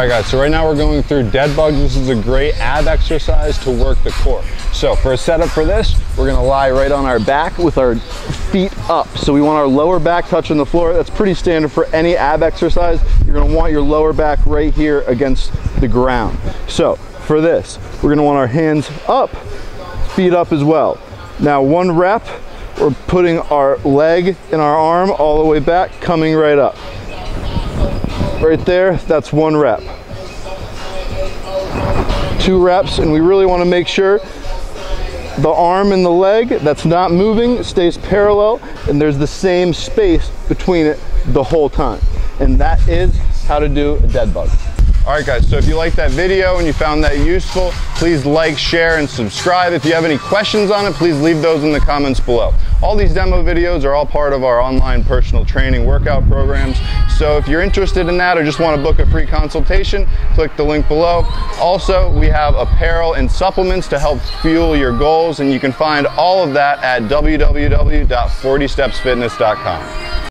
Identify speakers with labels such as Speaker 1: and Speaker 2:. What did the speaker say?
Speaker 1: All right guys, so right now we're going through dead bugs. This is a great ab exercise to work the core. So for a setup for this, we're gonna lie right on our back with our feet up. So we want our lower back touching the floor. That's pretty standard for any ab exercise. You're gonna want your lower back right here against the ground. So for this, we're gonna want our hands up, feet up as well. Now one rep, we're putting our leg and our arm all the way back, coming right up. Right there, that's one rep. Two reps, and we really wanna make sure the arm and the leg that's not moving stays parallel and there's the same space between it the whole time. And that is how to do a dead bug. All right guys, so if you liked that video and you found that useful, please like, share, and subscribe. If you have any questions on it, please leave those in the comments below. All these demo videos are all part of our online personal training workout programs. So if you're interested in that or just want to book a free consultation, click the link below. Also, we have apparel and supplements to help fuel your goals, and you can find all of that at www.40stepsfitness.com.